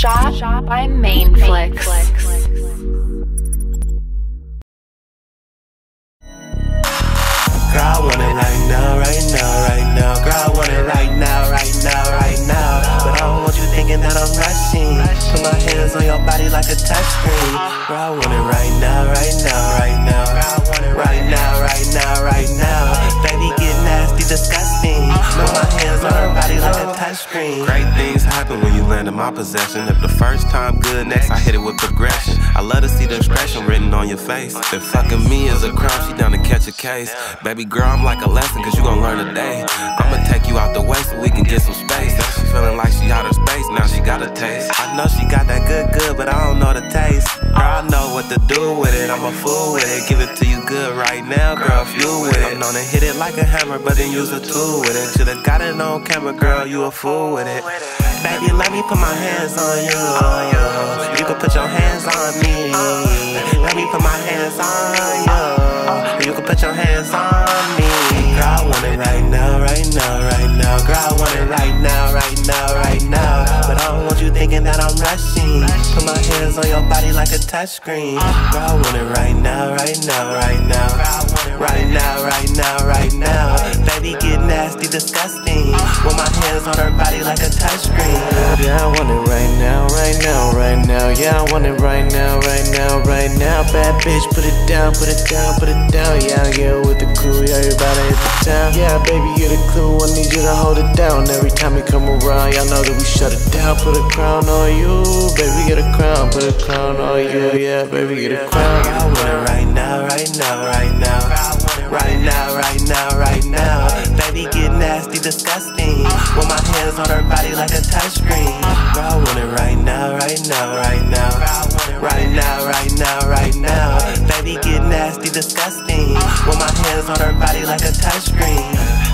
Shot by Maineflixzz. Girl, I want it right now, right now, right now. Girl, I want it right now, right now, right now. But I don't want you thinking that I'm rushing. Put my hands on your body like a touchscreen. Girl, I want it right now, right now, right now. Disgusting. My hands on her body like a touchscreen. Great things happen when you land in my possession. If the first time good, next I hit it with progression. I love to see the expression written on your face. If fucking me is a crime, she down to catch a case. Baby girl, I'm like a lesson, cause you gon' learn today. I'ma take you out the way so we can get some space. Now she feeling like she outer space, now she got a taste. I know she got that good, good, but I don't know the taste. I know what to do with it, I'm a fool with it. Give it to you good right now, girl, fuel with it. I'm to hit it like a hammer, but then use a tool with it. Should've got it on camera, girl, you a fool with it. Baby, let me put my hands on you. You can put your hands on me. Let me put my hands on you. You can put your hands on me. Girl, I want it right now, right now, right now. Girl, I want it right now. You thinking that I'm rushing. Put my hands on your body like a touchscreen. Girl, I want it right now, right now, right now. Right now, right now, right now. Baby, get nasty, disgusting. With my hands on her body like a touchscreen. Yeah, I want it right now, right now, right now. Yeah, I want it right now, right now, right now. Bad bitch, put it down, put it down, put it down. Yeah, get with the crew, yeah, everybody hit the town. Yeah, baby, get a clue, cause I hold it down every time you come around. Y'all know that we shut it down. Put a crown on you, baby, get a crown. Put a crown on you, yeah, baby, get a crown. I want it right now, right now, right now. Right now, right now, right now. Baby, get nasty, disgusting. With my hands on her body like a touchscreen. Bro, I want it right now, right now, right now. Right now, right now, right now. Baby, get nasty, disgusting. With my hands on her body like a touchscreen.